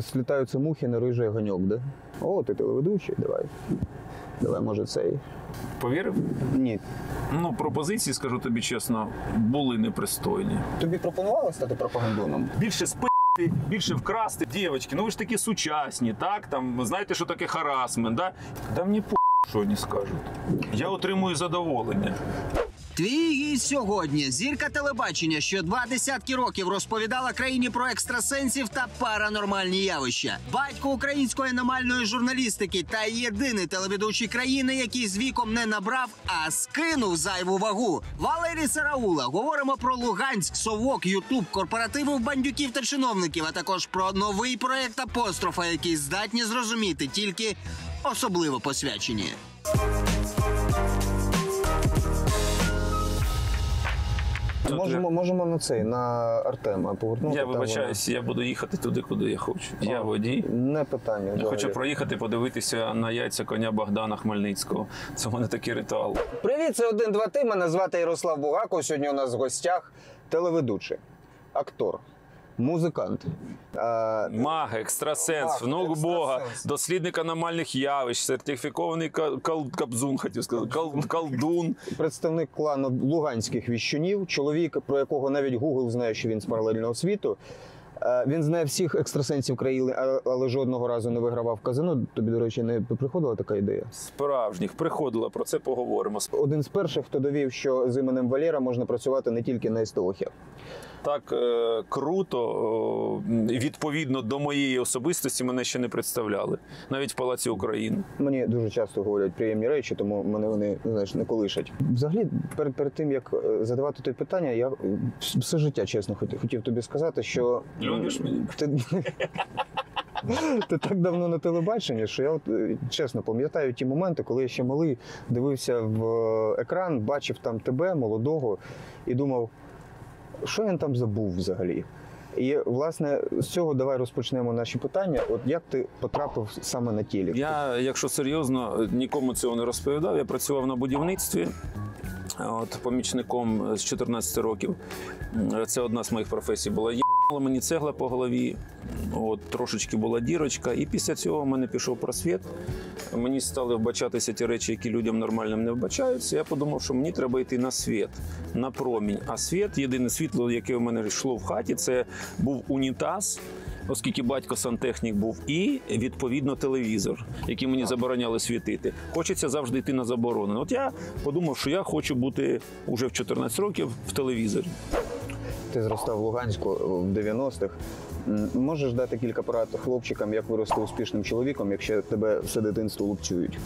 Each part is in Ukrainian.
Слітаються мухи на рижий ганьок, да? О, ти телеведучий, давай. Давай, може, цей. Повірив? Ні. Ну, пропозиції, скажу тобі чесно, були непристойні. Тобі пропонували стати пропагандоном? Більше спити, більше вкрасти. Дівчатки, ну ви ж такі сучасні, так? Там знаєте, що таке харасмент, да? Да мені по що вони скажуть. Я отримую задоволення. Твій гість сьогодні зірка телебачення, що два десятки років розповідала країні про екстрасенсів та паранормальні явища. Батько української аномальної журналістики та єдиний телеведучий країни, який з віком не набрав, а скинув зайву вагу. Валерій Сараула. Говоримо про Луганськ, Совок, Ютуб, корпоративів бандюків та чиновників, а також про новий проект апострофа, який здатні зрозуміти тільки особливо посвячені. Можемо, можемо на цей, на Артема повернути. Я вибачаюся. вибачаюсь, я буду їхати туди, куди я хочу. Я водій. Не питання. Я хочу проїхати, подивитися на яйця коня Богдана Хмельницького. Це в мене такий ритуал. Привіт, це один два ти. Мене звати Ярослав Бугако. Сьогодні у нас в гостях телеведучий, актор, музикант. Маг, екстрасенс, Маг, внук Бога, екстрасенс. дослідник аномальних явищ, сертифікований кал- кабзун, хотів сказати, кал- колдун. представник клану луганських віщунів, чоловік, про якого навіть Google знає, що він з паралельного світу. Він знає всіх екстрасенсів країни, але жодного разу не вигравав казино. Тобі, до речі, не приходила така ідея. Справжніх приходила, про це поговоримо. Один з перших, хто довів, що з іменем Валера можна працювати не тільки на СТОХі. Так е, круто, о, відповідно до моєї особистості, мене ще не представляли, навіть в Палаці України. Мені дуже часто говорять приємні речі, тому мене вони знаєш не колишать. Взагалі, перед, перед тим як е, задавати тобі питання, я е, все життя чесно хотів, хотів тобі сказати, що Любиш мене? Ти, ти так давно на телебаченні, що я от, е, чесно пам'ятаю ті моменти, коли я ще малий дивився в е, екран, бачив там тебе, молодого, і думав, що він там забув взагалі. І власне з цього давай розпочнемо наші питання. От як ти потрапив саме на тілі? Я, якщо серйозно, нікому цього не розповідав. Я працював на будівництві. От, помічником з 14 років. Це одна з моїх професій була. Мені цегла по голові, от, трошечки була дірочка. І після цього в мене пішов просвіт. Мені стали вбачатися ті речі, які людям нормальним не вбачаються. Я подумав, що мені треба йти на світ, на промінь. А світ, єдине світло, яке в мене йшло в хаті, це був унітаз. Оскільки батько сантехнік був, і відповідно телевізор, який мені забороняли світити. Хочеться завжди йти на заборону. От я подумав, що я хочу бути уже в 14 років в телевізорі. Ти зростав в Луганську в 90-х. Можеш дати кілька порад хлопчикам, як вирости успішним чоловіком, якщо тебе все дитинство лупцюють?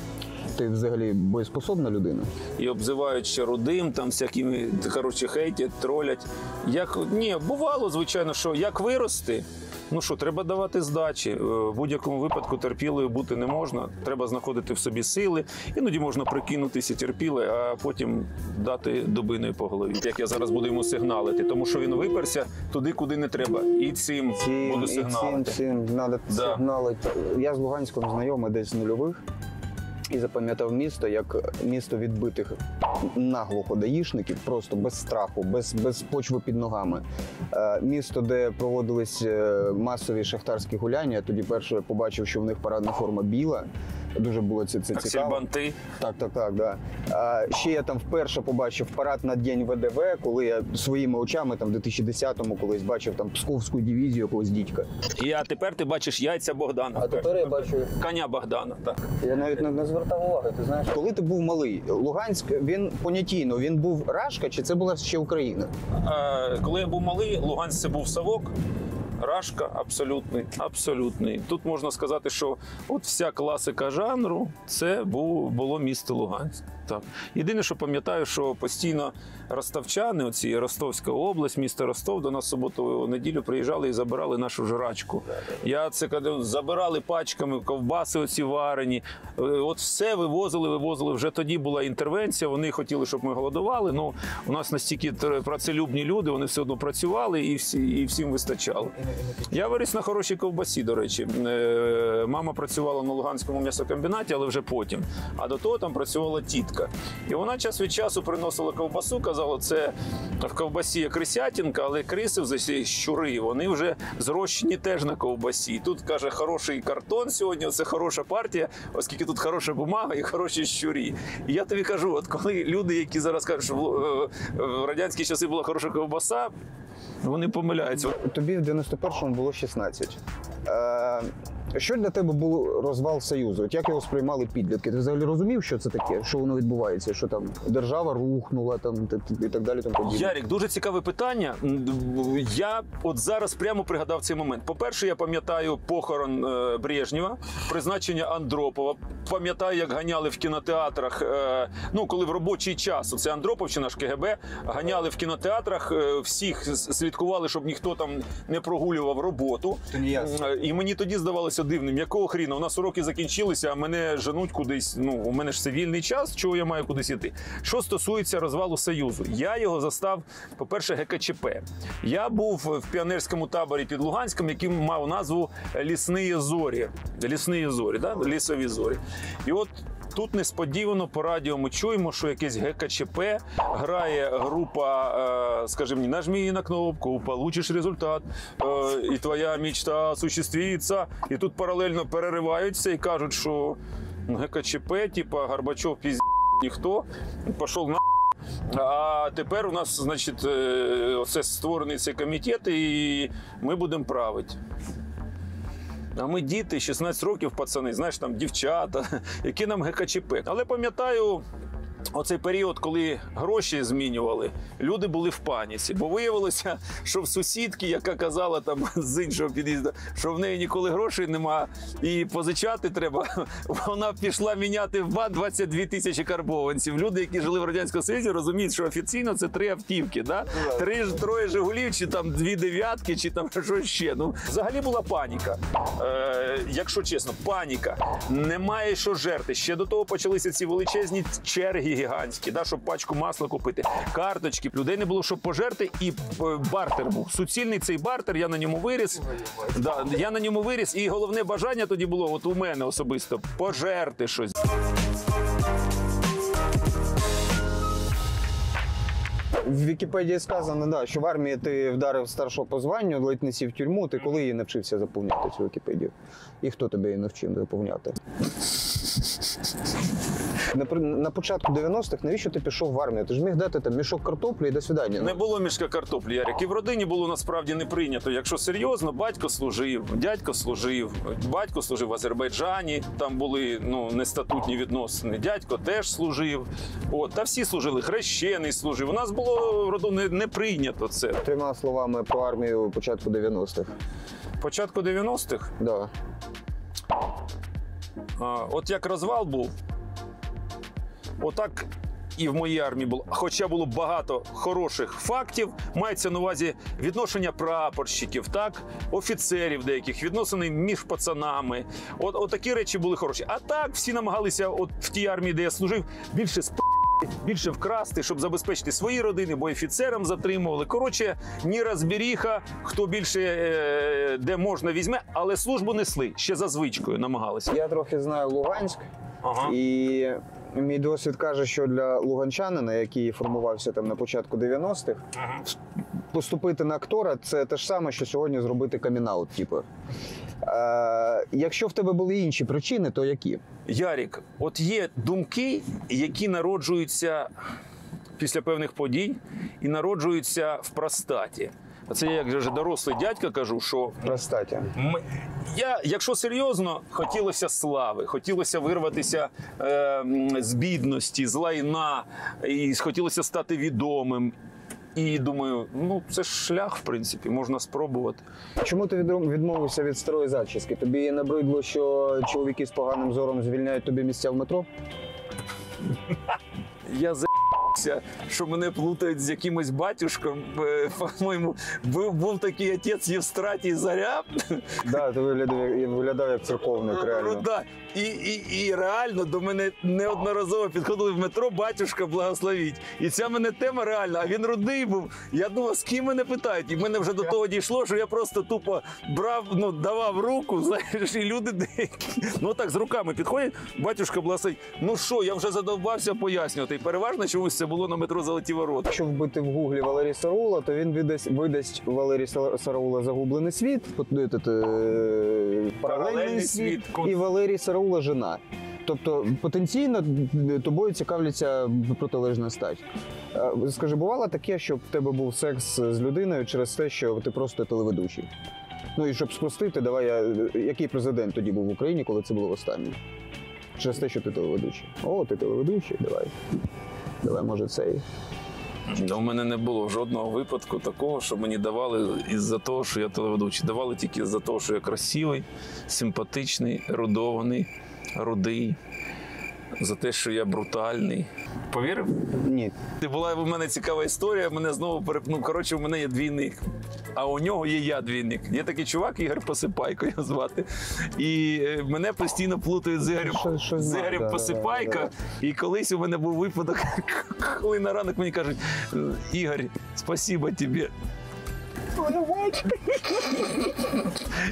Ти взагалі боєспособна людина? І обзивають ще рудим, там всякими коротше, хейтять, тролять. Як ні, бувало, звичайно, що як вирости. Ну що, треба давати здачі. Е, В будь-якому випадку терпілою бути не можна. Треба знаходити в собі сили. Іноді можна прикинутися терпіле, а потім дати добиною по голові. Як я зараз буду йому сигналити, тому що він виперся туди, куди не треба. І цим Цим, буду і цим, сигналити. цим треба Да. сигналити. Я з Луганськом знайомий десь з нульових і запам'ятав місто як місто відбитих наглухо даїшників, просто без страху, без, без почви під ногами. Е, Місто, де проводились е, масові шахтарські гуляння. Тоді перше побачив, що в них парадна форма біла. Дуже було це, це цікаво. Аксельбанти. Так, так, так, да. А, ще я там вперше побачив парад на День ВДВ, коли я своїми очами там в 2010-му колись бачив там Псковську дивізію якогось дідька. І а тепер ти бачиш яйця Богдана. А тепер я бачу. Коня Богдана. Так. Я навіть не, не звертав уваги. Ти знаєш, коли ти був малий, Луганськ він понятійно він був Рашка, чи це була ще Україна? Е, Коли я був малий, Луганськ це був совок. Рашка абсолютний, абсолютний. Тут можна сказати, що от вся класика жанру це було місто Луганськ. Так. Єдине, що пам'ятаю, що постійно ростовчани, оці Ростовська область, місто Ростов, до нас суботу неділю приїжджали і забирали нашу жрачку. Я це коли забирали пачками ковбаси, оці варені. Е, От все вивозили, вивозили. Вже тоді була інтервенція. Вони хотіли, щоб ми голодували. Ну у нас настільки працелюбні люди, вони все одно працювали і всі і всім вистачало. Я виріс на хорошій ковбасі, до речі. Е, Мама працювала на Луганському м'ясокомбінаті, але вже потім. А до того там працювала тітка. Жінка. І вона час від часу приносила ковбасу, казала, це в ковбасі є крисятінка, але криси ці щури, вони вже зрощені теж на ковбасі. І тут каже, хороший картон сьогодні, це хороша партія, оскільки тут хороша бумага і хороші щурі. І я тобі кажу, от коли люди, які зараз кажуть, що в, е, радянські часи була хороша ковбаса, вони помиляються. Тобі в 91-му було 16. Е, що для тебе був розвал Союзу? От як його сприймали підлітки? Ти взагалі розумів, що це таке? Що воно відбувається? Що там держава рухнула там і так далі? Там подібне? Ярік, дуже цікаве питання. Я от зараз прямо пригадав цей момент. По-перше, я пам'ятаю похорон е, Брежнєва, призначення Андропова. Пам'ятаю, як ганяли в кінотеатрах. е, ну, коли в робочий час, оце Андроповщина ж КГБ, ганяли в кінотеатрах, е, всіх слідкували, щоб ніхто там не прогулював роботу. Е, І мені тоді здавалося дивним, якого хріна? У нас уроки закінчилися, а мене женуть кудись. Ну, у мене ж це вільний час, чого я маю кудись іти. Що стосується розвалу Союзу, я його застав, по-перше, ГКЧП. Я був в піонерському таборі під Луганськом, який мав назву Лісні зорі. Лісні зорі, да? лісові зорі. І от. Тут несподівано по радіо ми чуємо, що якесь ГКЧП грає група, е, скажімо, нажмі на кнопку, получиш результат, е, і твоя мечта осуществиться. І тут паралельно перериваються і кажуть, що ГКЧП, типа Горбачов пізд ніхто, пішов на. А тепер у нас, значить, е, оце створений цей комітет, і ми будемо правити. А ми діти, 16 років, пацани, знаєш, там дівчата, які нам ГКЧП. Але пам'ятаю. Оцей період, коли гроші змінювали, люди були в паніці, бо виявилося, що в сусідки, яка казала там з іншого під'їзду, що в неї ніколи грошей нема, і позичати треба. Вона пішла міняти в бат 22 тисячі карбованців. Люди, які жили в радянському Союзі, розуміють, що офіційно це три автівки, да? три троє Жигулів, чи там дві дев'ятки, чи там що ще. Ну взагалі була паніка. Е, якщо чесно, паніка. Немає що жерти. Ще до того почалися ці величезні черги гігантські, да, щоб пачку масла купити. Карточки, людей не було що пожерти, і е, бартер був. Суцільний цей бартер, я на ньому виріс. Да, я на ньому виріс, і головне бажання тоді було, от у мене особисто, пожерти щось. В Вікіпедії сказано, да, що в армії ти вдарив старшого по званню, ледь не сів тюрму. Ти коли її навчився заповняти цю Вікіпедію? І хто тебе її навчив заповняти? На, початку 90-х навіщо ти пішов в армію? Ти ж міг дати там мішок картоплі і до свидання. Не було мішка картоплі, Ярик. І в родині було насправді не прийнято. Якщо серйозно, батько служив, дядько служив, батько служив в Азербайджані. Там були ну нестатутні відносини. Дядько теж служив. От та всі служили. Хрещений служив. У нас було в роду не, не прийнято це. Трьома словами про армію початку 90-х. Початку 90-х, Да. а, от як розвал був, отак. І в моїй армії було, хоча було багато хороших фактів, мається на увазі відношення прапорщиків, так, офіцерів деяких, відносини між пацанами. От, от такі речі були хороші. А так всі намагалися, от в тій армії, де я служив, більше сп... більше вкрасти, щоб забезпечити свої родини, бо офіцерам затримували. Коротше, ні розбіріха, хто більше е, де можна візьме, але службу несли ще за звичкою намагалися. Я трохи знаю Луганськ, Ага. і мій досвід каже, що для луганчанина, який формувався там на початку 90-х, поступити на актора це те ж саме, що сьогодні зробити камінаут. Типу. Е, якщо в тебе були інші причини, то які? Ярік, от є думки, які народжуються після певних подій і народжуються в простаті. Це я як вже дорослий дядька кажу, що Простаті. Я, якщо серйозно, хотілося слави, хотілося вирватися е, з бідності, з лайна, і хотілося стати відомим. І думаю, ну це ж шлях, в принципі, можна спробувати. Чому ти відмовився від старої зачіски? Тобі набридло, що чоловіки з поганим зором звільняють тобі місця в метро? Я за що мене плутають з якимось батюшком. Е, По-моєму, був, був такий отець Євстратій Заря. Да, ти виглядав, він виглядав як церковник, Ну, реально. да. І, і, і реально до мене неодноразово підходили в метро, батюшка благословіть. І ця мене тема реальна, а він рудий був. Я думав, з ким мене питають? І в мене вже до того дійшло, що я просто тупо брав, ну, давав руку, знаєш, і люди деякі. Ну так з руками підходять, батюшка благословить. Ну що, я вже задовбався пояснювати. І переважно чомусь це було на метро Золоті Ворота. Якщо вбити в гуглі Валерій Сараула, то він видасть, видасть Валерій Сараула загублений світ, е, паралельний світ. і Валерій Сараула жена. Тобто потенційно тобою цікавляться протилежна стать. Е, Скажи, бувало таке, щоб в тебе був секс з людиною через те, що ти просто телеведучий? Ну і щоб спростити, давай я. Який президент тоді був в Україні, коли це було останнє? Через те, що ти телеведучий. О, ти телеведучий, давай. Давай, може, цей. У мене не було жодного випадку такого, що мені давали із-за того, що я телеведучий. Давали тільки з-за того, що я красивий, симпатичний, ерудований, рудий, за те, що я брутальний. Повірив? Ні, Була в мене цікава історія. Мене знову перепнув. Коротше, у мене є двійник. А у нього є я двійник. Є такий чувак, Ігор Посипайко його звати. І е, мене постійно плутають з Ігорем, Що- що з Ігорем да, да, Посипайко. да, І колись у мене був випадок, коли на ранок мені кажуть: Ігор, спасибо тобі.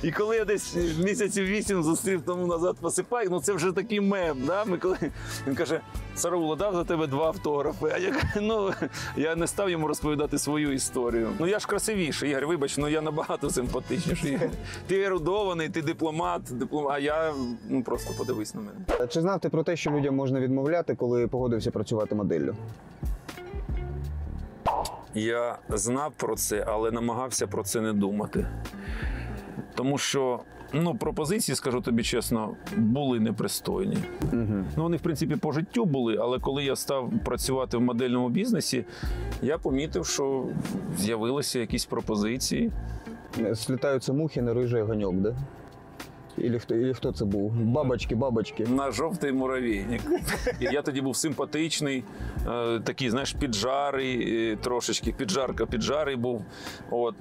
І коли я десь місяців вісім зустрів тому назад посипай, ну це вже такий мем. Да? Ми коли... Він каже: Сараула, дав за тебе два автографи. А я ну я не став йому розповідати свою історію. Ну я ж красивіший, Ігор, вибач, ну я набагато симпатичніший. Ти ерудований, ти дипломат, диплом... а я ну просто подивись на мене. Чи знав ти про те, що людям можна відмовляти, коли погодився працювати моделлю? Я знав про це, але намагався про це не думати. Тому що ну, пропозиції, скажу тобі чесно, були непристойні. Угу. Ну, вони, в принципі, по життю були, але коли я став працювати в модельному бізнесі, я помітив, що з'явилися якісь пропозиції. Слітаються мухи на рижий ганьок, да? Ілі хто, ілі хто це був? Бабочки, бабочки. На жовтий муравейник. І я тоді був симпатичний, е, такий, знаєш, піджарий, е, трошечки, піджарка, піджарий був. От.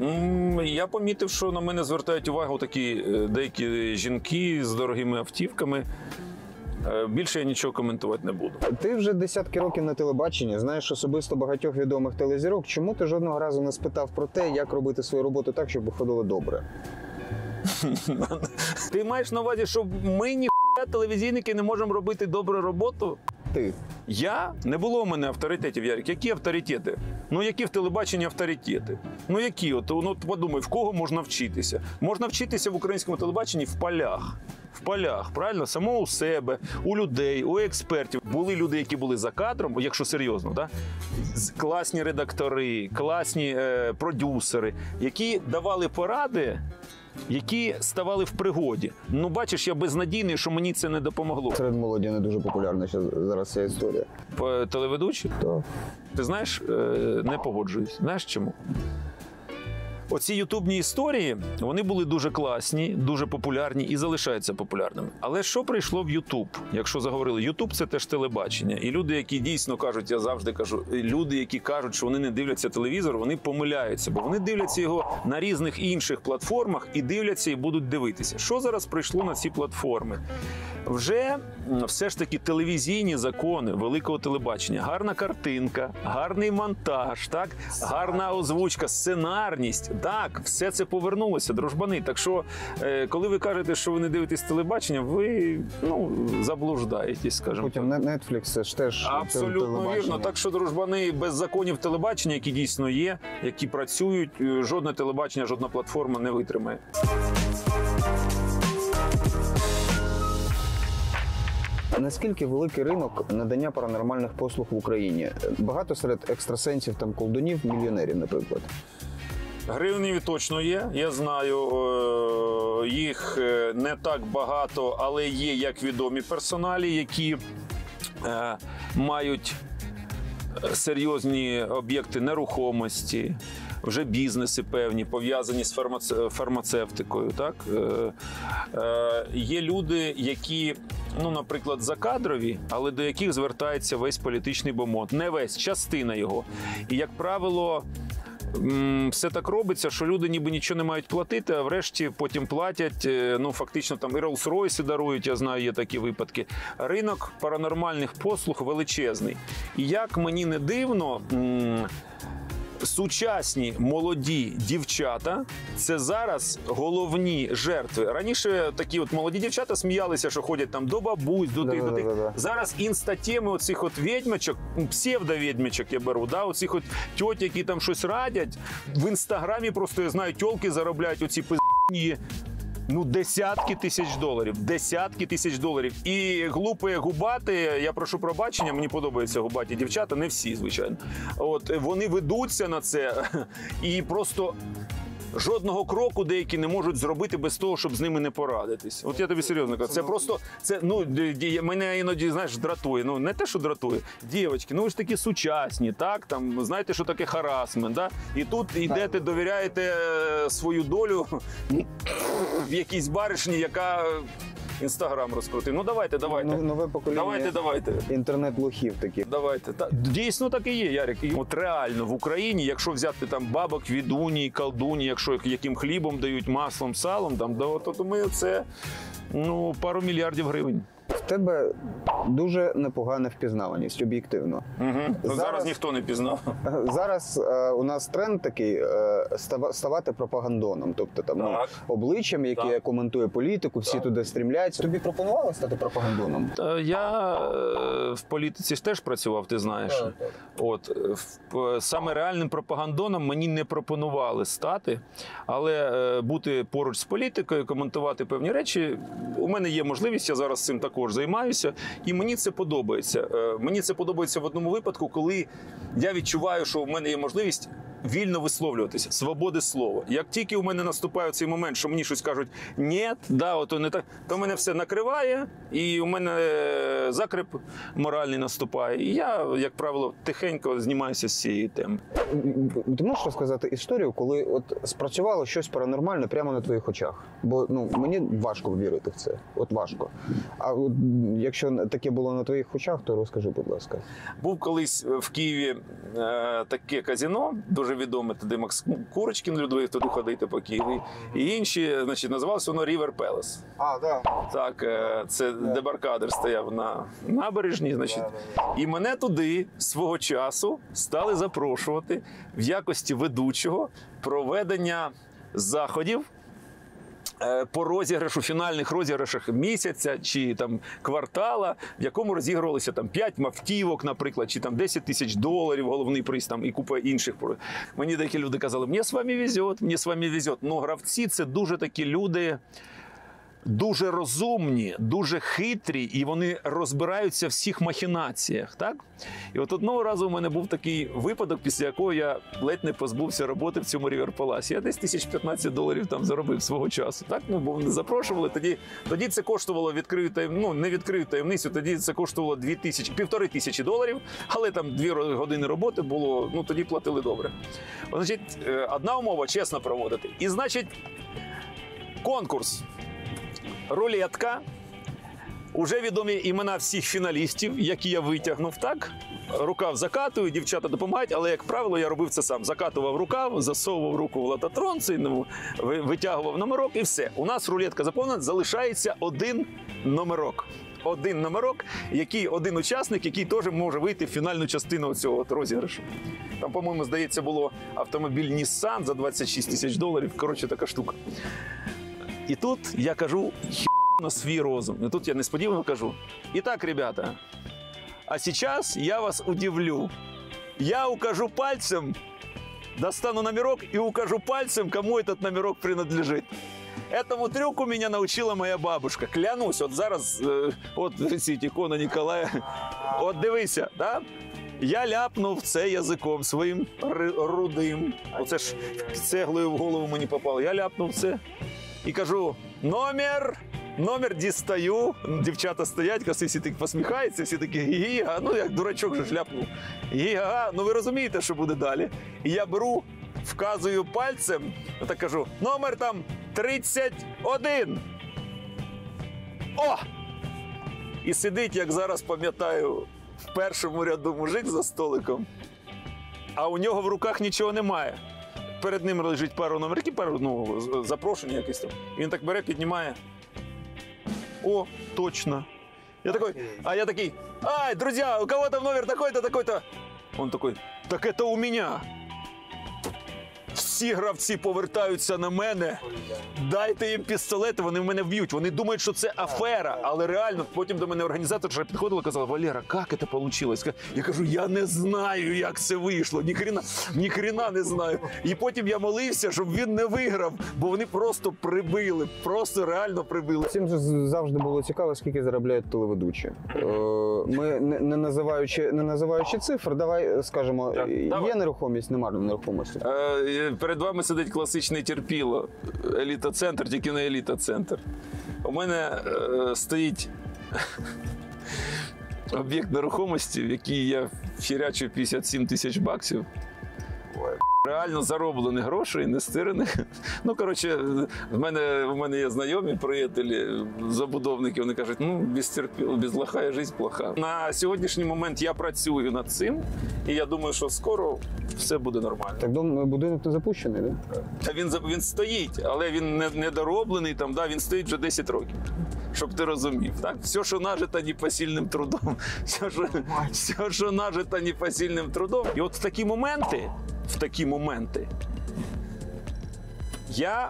Я помітив, що на мене звертають увагу такі е, деякі жінки з дорогими автівками. Більше я нічого коментувати не буду. Ти вже десятки років на телебаченні, знаєш особисто багатьох відомих телезірок. Чому ти жодного разу не спитав про те, як робити свою роботу так, щоб виходило добре? Ти маєш на увазі, що ми ніхуя телевізійники не можемо робити добру роботу? Ти Я не було у мене авторитетів. Ярик. Які авторитети? Ну які в телебаченні авторитети? Ну які? От ну подумай, в кого можна вчитися? Можна вчитися в українському телебаченні в полях. В полях, правильно, само у себе, у людей, у експертів. Були люди, які були за кадром, якщо серйозно, да? Класні редактори, класні е, продюсери, які давали поради, які ставали в пригоді. Ну, бачиш, я безнадійний, що мені це не допомогло. серед молоді не дуже популярна щас- зараз ця історія. По- Телеведучі Так. Ти знаєш, е, не погоджуюсь. Знаєш чому? Оці ютубні історії вони були дуже класні, дуже популярні і залишаються популярними. Але що прийшло в Ютуб? Якщо заговорили, Ютуб це теж телебачення. І люди, які дійсно кажуть, я завжди кажу, люди, які кажуть, що вони не дивляться телевізор, вони помиляються, бо вони дивляться його на різних інших платформах і дивляться і будуть дивитися. Що зараз прийшло на ці платформи? Вже все ж таки телевізійні закони великого телебачення, гарна картинка, гарний монтаж, так гарна озвучка, сценарність. Так, все це повернулося, дружбани. Так що, е, коли ви кажете, що ви не дивитесь телебачення, ви ну заблуждаєтесь, скажімо Потім так. Netflix це ж теж Абсолютно вірно. Так що дружбани без законів телебачення, які дійсно є, які працюють, е, жодне телебачення, жодна платформа не витримає. Наскільки великий ринок надання паранормальних послуг в Україні? Багато серед екстрасенсів, там колдунів, мільйонерів, наприклад. Гривневі точно є. Я знаю, е, їх е, не так багато, але є як відомі персоналі, які е, мають серйозні об'єкти нерухомості, вже бізнеси певні, пов'язані з фармаце- фармацевтикою. Так? Є люди, які, ну, наприклад, закадрові, але до яких звертається весь політичний бомонд. Не весь, частина його. І, як правило, все так робиться, що люди ніби нічого не мають платити, а врешті потім платять. е, Ну, фактично, там і Rolls-Royce дарують, я знаю, є такі випадки. Ринок паранормальних послуг величезний. І як мені не дивно. Сучасні молоді дівчата це зараз головні жертви. Раніше такі от молоді дівчата сміялися, що ходять там до бабусь, до тих, до тих. Да-да-да-да. Зараз інстатеми оцих от відьмачок, псевдовідьмачок я беру, да, оцих от тьоть, які там щось радять. В інстаграмі просто я знаю, тьолки заробляють оці пизні. Ну, десятки тисяч доларів, десятки тисяч доларів. І глупі губати, я прошу пробачення, мені подобаються губаті дівчата, не всі, звичайно. От вони ведуться на це і просто. Жодного кроку деякі не можуть зробити без того, щоб з ними не порадитись. От я тобі серйозно кажу. Це просто це ну мене іноді знаєш дратує. Ну не те, що дратує. Дівочки, ну ви ж такі сучасні, так там знаєте, що таке харасмент, да? І тут йдете, довіряєте е, свою долю в якійсь баришні, яка інстаграм розкрутив. Ну давайте, давайте. Ну, нове покоління Давайте, давайте. інтернет-лохів таких. Давайте та дійсно так і є, Ярик. І от реально в Україні, якщо взяти там бабок, відуні, колдуні, якщо яким хлібом дають маслом, салом, там да, то, то ми це ну пару мільярдів гривень. В тебе дуже непогана впізнаваність, об'єктивно. Угу. Зараз... Зараз- ніхто не пізнав. Зараз е, у нас тренд такий е, ставати пропагандоном, тобто там ну, Так. обличчям, яке Так. коментує політику, всі туди стрімляються. Тобі пропонували стати пропагандоном? Та Я е, в політиці ж теж працював, ти знаєш. От е, в- саме реальним пропагандоном мені не пропонували стати, але е, бути поруч з політикою, коментувати певні речі. У мене є можливість, я зараз цим також займаюся, і мені це подобається. Е, Мені це подобається в одному випадку, коли я відчуваю, що в мене є можливість. Вільно висловлюватися, свободи слова. Як тільки у мене наступає цей момент, що мені щось кажуть ні, да, ото не так, то мене все накриває, і у мене е, закреп моральний наступає. І я, як правило, тихенько знімаюся з цієї теми. Ти можеш розказати історію, коли от спрацювало щось паранормальне прямо на твоїх очах? Бо ну мені важко вірити в це. От важко. А от, якщо таке було на твоїх очах, то розкажи, будь ласка. Був колись в Києві е, таке казіно, дуже відоме, туди Макс Курочкін Людвиг, туди ходити по Києві. І інші, значить, називалося воно Рівер Пелес. А, да. Так, е, це дебаркадер стояв на набережній. Значить, і мене туди свого часу стали запрошувати в якості ведучого проведення заходів. Е, По розіграшу, фінальних розіграшах місяця чи там квартала, в якому розігрувалися там 5 мавтівок, наприклад, чи там 10 тисяч доларів, головний приз там і купа інших. Мені деякі люди казали, мені з вами везет, мені з вами везет. Ну, гравці це дуже такі люди дуже розумні, дуже хитрі, і вони розбираються в всіх махінаціях. Так? І от одного разу у мене був такий випадок, після якого я ледь не позбувся роботи в цьому Рівер Паласі. Я десь тисяч 15 доларів там заробив свого часу. Так? Ну, бо мене запрошували. Тоді, тоді це коштувало відкрию таєм- ну, не відкрию таємницю, тоді це коштувало 2 тисячі, півтори тисячі доларів, але там дві години роботи було, ну тоді платили добре. Значить, е, одна умова чесно проводити. І значить, конкурс рулетка. Уже відомі імена всіх фіналістів, які я витягнув так. Рукав закатую, дівчата допомагають, але, як правило, я робив це сам. Закатував рукав, засовував руку в лототрон, цей, ну, витягував номерок і все. У нас рулетка заповнена, залишається один номерок. Один номерок, який один учасник, який теж може вийти в фінальну частину цього розіграшу. Там, по-моєму, здається, було автомобіль Nissan за 26 тисяч доларів. Коротше, така штука. І тут я кажу «Хі** на свій розум. І тут я несподівано кажу: Итак, ребята, а сейчас я вас удивлю. Я укажу пальцем, достану номерок и укажу пальцем, кому этот номерок принадлежит. Этому трюку меня научила моя бабушка. Клянусь, от зараз, е, от висить ікона Ніколая. От дивися, да? Я ляпнув це язиком своїм ри- рудим. Оце ж цеглою в голову мені попало. Я ляпнув це І кажу: номер. Номер дістаю, дівчата стоять, каси всі так посміхаються, всі такі гі-га, ну як дурачок же шляпнув. Гі-га, ну ви розумієте, що буде далі. І я беру вказую пальцем, так кажу, номер там 31. О! І сидить, як зараз пам'ятаю, в першому ряду мужик за столиком, а у нього в руках нічого немає. Перед ним лежить пару номерків, пару ну, з- запрошення якесь там. Він так бере, піднімає. О, точно. Я такой, а я такой, ай, друзья, у кого там номер такой-то, такой-то. Он такой, так это у меня. Всі гравці повертаються на мене. Дайте їм пістолети, вони мене вб'ють. Вони думають, що це афера, але реально потім до мене організаторша підходила і казала: Валера, як це вийшло? Я кажу, я не знаю, як це вийшло. Ні хрена, ні не знаю. І потім я молився, щоб він не виграв, бо вони просто прибили, просто реально прибили. Всім завжди було цікаво, скільки заробляють телеведучі. Ми не, не називаючи не називаючи цифр, давай скажемо, Так, давай. є нерухомість, немає нерухомості. Е, Перед вами сидить класичний терпіло. Еліта центр, тільки не еліта центр. У мене е, стоїть об'єкт нерухомості, в який я вхірячив 57 тисяч баксів. Реально зароблені гроші, не стирених. Ну, коротше, в мене, в мене є знайомі приятелі, забудовники. Вони кажуть, ну, без терпіла, без лоха і життя плоха. На сьогоднішній момент я працюю над цим, і я думаю, що скоро все буде нормально. Так дом будинок не запущений, да? Та він він стоїть, але він не, не дороблений там. Да, він стоїть вже 10 років. Щоб ти розумів, так все, що нажито непосильним трудом, все, що, все, що нажито непосильним трудом. І от в такі моменти, в такі моменти, я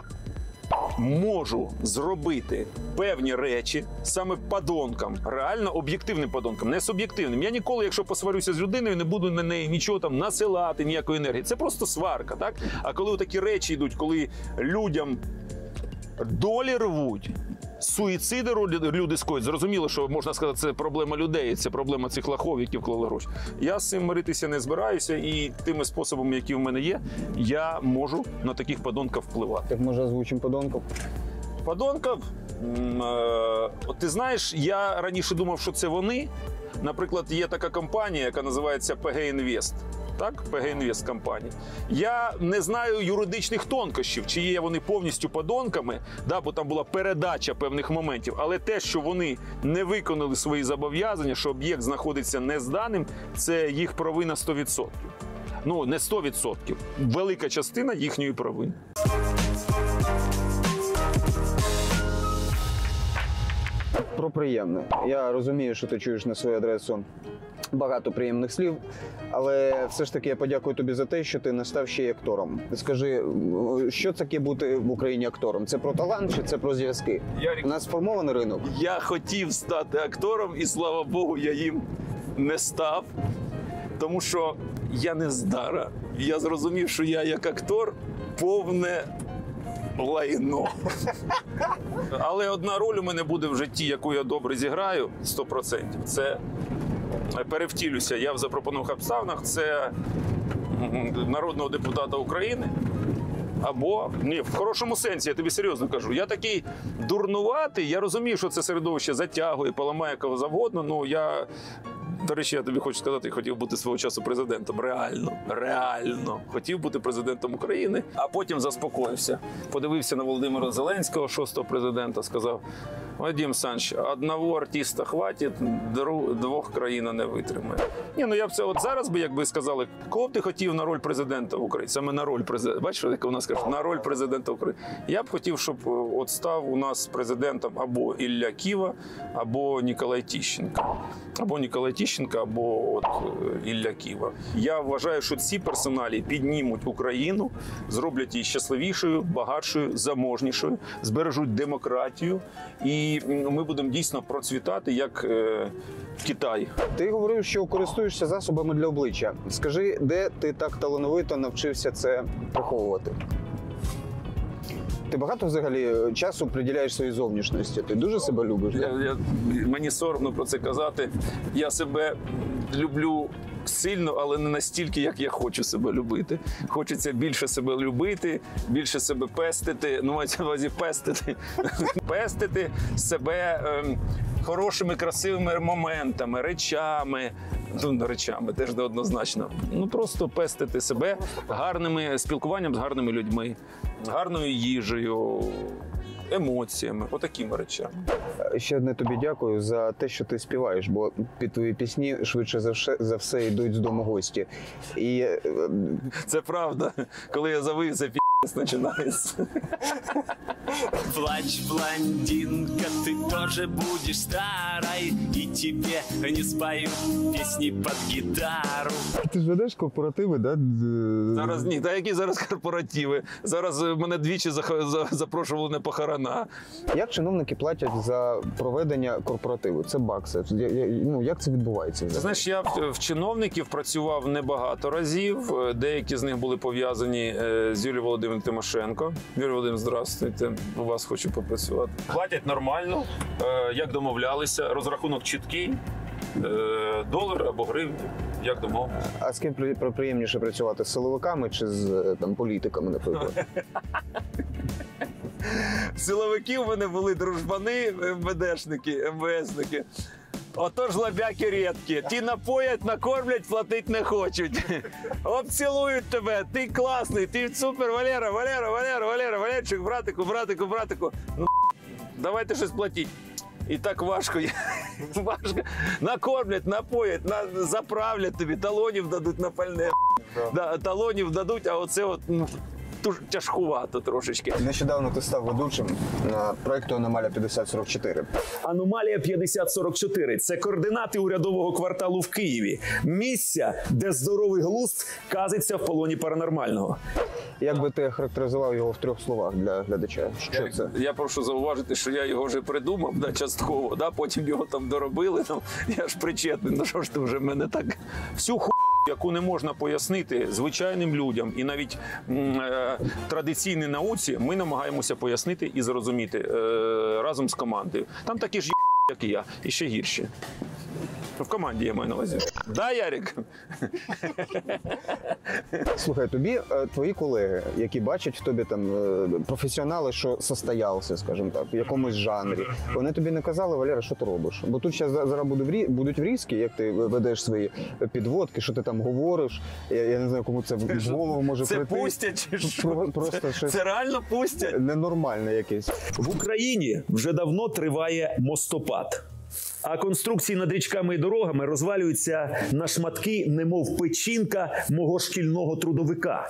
можу зробити певні речі саме подонкам, реально об'єктивним подонкам, не суб'єктивним. Я ніколи, якщо посварюся з людиною, не буду на неї нічого там насилати, ніякої енергії. Це просто сварка, так? А коли такі речі йдуть, коли людям долі рвуть. Суїциди люди скоють. Зрозуміло, що можна сказати, це проблема людей, це проблема цих лахов, які вклали гроші. Я з цим миритися не збираюся, і тими способами, які в мене є, я можу на таких подонків впливати. Так може озвучимо подонков? Подонків, м, е, ти знаєш, я раніше думав, що це вони. Наприклад, є така компанія, яка називається PG Invest. Так, PG Invest компанія. Я не знаю юридичних тонкощів, чи є вони повністю подонками, да, бо там була передача певних моментів. Але те, що вони не виконали свої зобов'язання, що об'єкт знаходиться незданим, це їх провина 100%. Ну, не 100%. Велика частина їхньої провини. Про приємне. Я розумію, що ти чуєш на свою адресу багато приємних слів, але все ж таки я подякую тобі за те, що ти не став ще й актором. Скажи, що таке бути в Україні актором? Це про талант чи це про зв'язки? У нас сформований ринок. Я хотів стати актором, і слава Богу, я їм не став, тому що я не здара. Я зрозумів, що я як актор повне лайно. Але одна роль у мене буде в житті, яку я добре зіграю 100%. Це перевтілюся. Я в запропонованих обставинах. Це народного депутата України. Або ні, в хорошому сенсі, я тобі серйозно кажу. Я такий дурнуватий. Я розумію, що це середовище затягує, поламає кого завгодно. Ну я. До речі, я тобі хочу сказати, я хотів бути свого часу президентом. Реально, реально хотів бути президентом України, а потім заспокоївся. Подивився на Володимира Зеленського, шостого президента, сказав: Вадим Санч, одного артиста хватить, двох країна не витримає. Ні, ну я б це от зараз би, якби сказали, кого б ти хотів на роль президента України? Саме на роль президента. Бачиш, як у нас кажуть, на роль президента України. Я б хотів, щоб е, от став у нас президентом або Ілля Ківа, або Ніколай Тіщенко. Або Ніколай Тіщенко, або от е, Ілля Ківа. Я вважаю, що ці персоналі піднімуть Україну, зроблять її щасливішою, багатшою, заможнішою, збережуть демократію, і ми будемо дійсно процвітати як е, Китай. Ти говорив, що користуєшся засобами для обличчя. Скажи, де ти так талановито навчився це приховувати? Ти багато взагалі часу приділяєш своїй зовнішності? Ти дуже себе любиш? Я, я, мені соромно про це казати. Я себе люблю сильно, але не настільки, як я хочу себе любити. Хочеться більше себе любити, більше себе пестити. Ну, мається на увазі пестити. пестити себе ем, хорошими, красивими моментами, речами. ну, речами, теж неоднозначно. Ну просто пестити себе гарними спілкуванням з гарними людьми, гарною їжею, емоціями, отакими речами. Ще одне тобі дякую за те, що ти співаєш, бо під твої пісні швидше за все, за все йдуть з дому гості. І е, Це правда. Коли я завив, це пі***ць починається. Плачь, блондинка, ты тоже будешь старой И тебе не спою песни под гитару ти ж ведеш корпоративи, да? Зараз ні, та які зараз корпоративи? Зараз е, мене двічі зах- за- запрошували на похорона. Як чиновники платять за проведення корпоративу? Це бакси. Я- я- Ну як це відбувається? Ти взагалі? знаєш, я в, в чиновників працював небагато разів. Е, Деякі з них були пов'язані е, з Юлією Володимиром Тимошенко. Юлія Володимир, здравствуйте. У вас хочу попрацювати. Платять нормально, е, як домовлялися. Розрахунок чіткий. Е, Долар або гривні, як домовилися. А з ким при- при- приємніше працювати з силовиками чи з е, там політиками, наприклад? Силовики в мене були дружбани, МВДшники, МВСники. Отож лабяки рідкі. Ті напоять, накормлять, платить не хочуть. Обцілують тебе, ти класний, ти супер, Валера, Валера, Валера, Валера, Валерчик, братику, братику, братику. Ну, давайте щось платіть. І так важко. важко. Накормлять, напоять, на, заправлять тобі, талонів дадуть на пальне. Да, талонів дадуть, а оце от, ну, туж тяжкувато трошечки. Нещодавно ти став ведучим на проекту Аномалія 5044. Аномалія 5044 – це координати урядового кварталу в Києві. Місця, де здоровий глузд казиться в полоні паранормального. Як би ти характеризував його в трьох словах для глядача? Що це? Я прошу зауважити, що я його вже придумав да, частково, да, потім його там доробили. Ну, я ж причетний. Ну що ж ти вже мене так всю ху. Яку не можна пояснити звичайним людям, і навіть е, традиційній науці ми намагаємося пояснити і зрозуміти е, разом з командою. Там такі ж як і я, і ще гірші. В команді я маю на увазі. Да, Ярик? Слухай, тобі е, твої колеги, які бачать в тобі там е, професіонали, що состоявся, скажімо так, в якомусь жанрі, вони тобі не казали, Валера, що ти робиш? Бо тут зараз зараз буде врі- будуть врізки, як ти ведеш свої підводки, що ти там говориш. Я, я не знаю, кому це в голову може Це прийти. пустять чи що? Про- Просто це, щось це реально пустять? ненормальне якесь. В Україні вже давно триває мостопад. А конструкції над річками і дорогами розвалюються на шматки, немов печінка мого шкільного трудовика.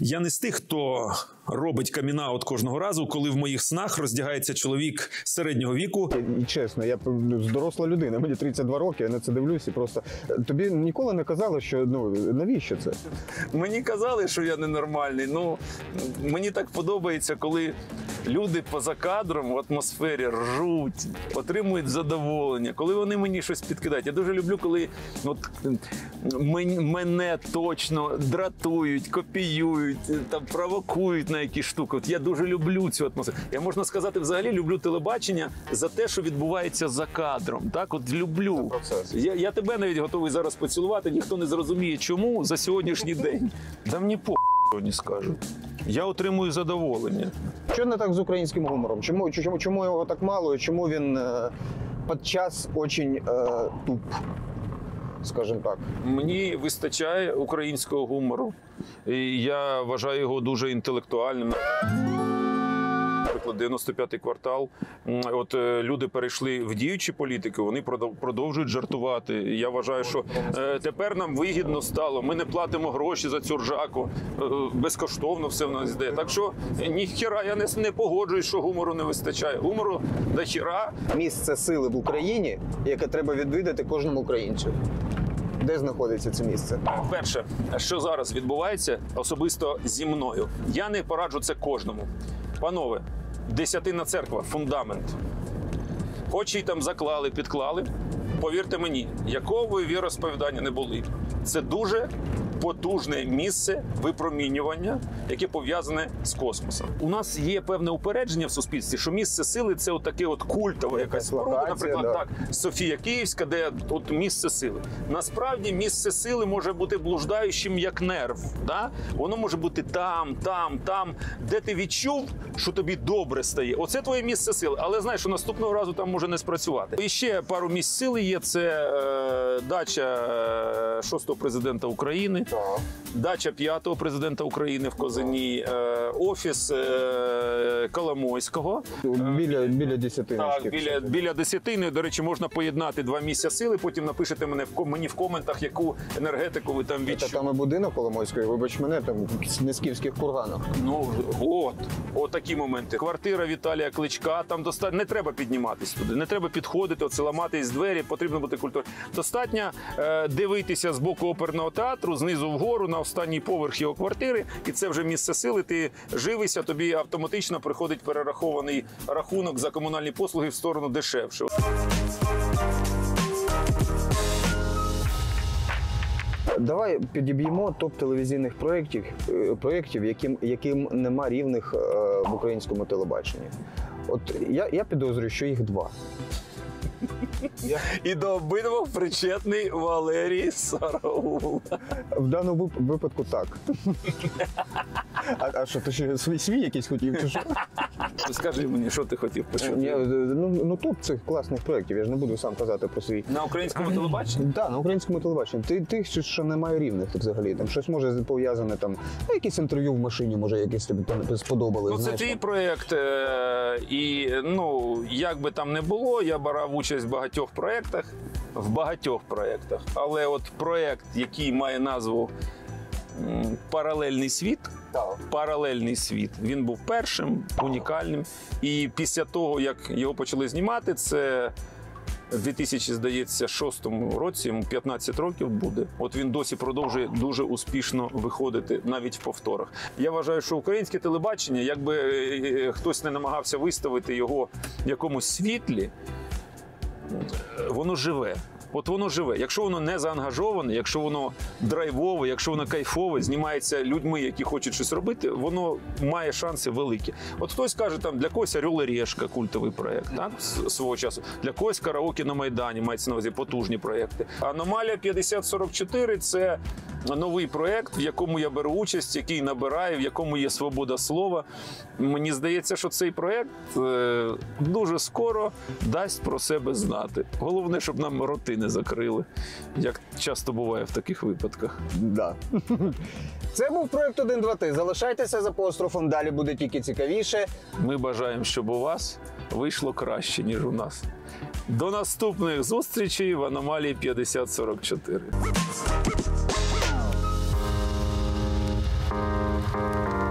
Я не з тих, хто робить камінаут кожного разу, коли в моїх снах роздягається чоловік середнього віку. Я- Чесно, я ну, доросла людина, мені 32 роки, я на це дивлюсь і просто тобі ніколи не казали, що ну навіщо це? Мені казали, що я ненормальний. Ну мені так подобається, коли люди поза кадром в атмосфері ржуть, отримують задоволення, коли вони мені щось підкидають. Я дуже люблю, коли от мен- мене точно дратують, копіюють, там провокують на якісь штуки. От я дуже люблю цю атмосферу. Я можна сказати, взагалі люблю телебачення за те, що відбувається за кадром. Так, от люблю. Я, я тебе навіть готовий зараз поцілувати. Ніхто не зрозуміє, чому за сьогоднішній день. Да мені по не скажуть. Я отримую задоволення. Що не так з українським гумором? Чому, чому, чому його так мало і чому він е, підчас очень е, туп? Скажімо так. Мені вистачає українського гумору. І я вважаю його дуже інтелектуальним. Наприклад, 95-й квартал. От е, люди перейшли в діючі політики, вони продовжують жартувати. Я вважаю, що е, тепер нам вигідно стало. Ми не платимо гроші за цю ржаку. Е, безкоштовно все в нас йде. Так що ніхіра я не, не погоджуюсь, що гумору не вистачає. Гумору до хіра. Місце сили в Україні, яке треба відвідати кожному українцю. Де знаходиться це місце? Перше, що зараз відбувається особисто зі мною, я не пораджу це кожному. Панове, десятина церква, фундамент. Хоч її там заклали, підклали. Повірте мені, якого ви віросповідання не були. Це дуже потужне місце випромінювання, яке пов'язане з космосом. У нас є певне упередження в суспільстві, що місце сили це отаке от культове якась споруда, наприклад, да. так. Софія Київська, де от місце сили. Насправді місце сили може бути блуждаючим як нерв. Да? Воно може бути там, там, там, де ти відчув, що тобі добре стає. Оце твоє місце сили. Але знаєш, що наступного разу там може не спрацювати. І ще пару місць сили є це е, дача е, шостого президента України, Так. дача п'ятого президента України в Козині, е, офіс е, Коломойського. Біля, біля десятиночки. Так, біля, біля десятини, до речі, можна поєднати два місця сили. Потім напишете мене в мені в коментах, яку енергетику ви там Та відчули. там і будинок Коломойської, вибач мене, там в Несківських курганах. Ну от, от такі моменти. Квартира Віталія Кличка. Там достатньо не треба підніматись туди, не треба підходити, оце ламатись двері. Потрібно бути культурним. Достатньо е, дивитися з боку оперного театру, знизу вгору на останній поверх його квартири, і це вже місце сили. Ти живишся, тобі автоматично приходить перерахований рахунок за комунальні послуги в сторону дешевше. Давай підіб'ємо топ телевізійних проєктів, е, проєктів яким, яким нема рівних е, в українському телебаченні. От я, я підозрюю, що їх два. І до обидвох причетний Валерій Сараул. В даному вип- випадку так. А, а що, ти ще свій, свій якийсь хотів? Чи що? Скажи мені, що ти хотів почути? Ну, ну топ цих класних проєктів, я ж не буду сам казати про свій. На українському телебаченні? Так, на українському телебаченні. Ти тих, що, що немає рівних взагалі. Там щось може пов'язане там, ну, якісь інтерв'ю в машині, може, якісь тобі там сподобали. Ну, це знаєш, твій там. проєкт, е, і ну як би там не було, я брав участь в багатьох проєктах, в багатьох проєктах. Але от проєкт, який має назву Паралельний світ. Паралельний світ. Він був першим, унікальним. І після того, як його почали знімати, це в 2000, здається, шостому році, йому 15 років буде. От він досі продовжує дуже успішно виходити навіть в повторах. Я вважаю, що українське телебачення, якби е, е, хтось не намагався виставити його в якомусь світлі, воно живе. От воно живе. Якщо воно не заангажоване, якщо воно драйвове, якщо воно кайфове, знімається людьми, які хочуть щось робити, воно має шанси великі. От хтось каже, там для когось Орел і Решка, культовий проект, так, свого часу. Для когось караоке на Майдані, мається на увазі потужні проекти. Аномалія 5044 це новий проект, в якому я беру участь, який набирає, в якому є свобода слова. Мені здається, що цей проект е, дуже скоро дасть про себе знати. Головне, щоб нам роти не закрили, як часто буває в таких випадках. Да. Це був проєкт 1, 2, Залишайтеся за апострофом, далі буде тільки цікавіше. Ми бажаємо, щоб у вас вийшло краще, ніж у нас. До наступних зустрічей в аномалії 5044. Thank you.